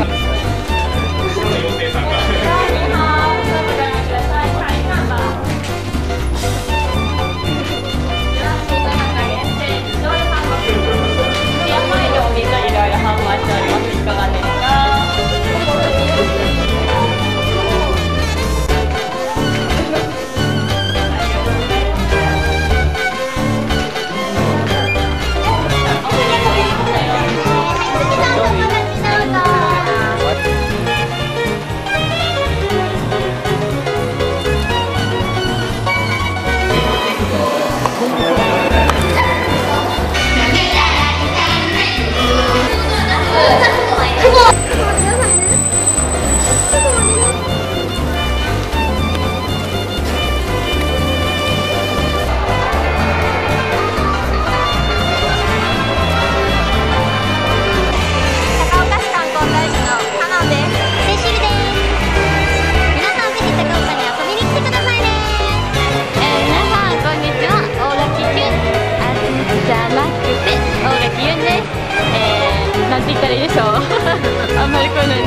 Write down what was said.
Bye. しょ あんまりこういうのに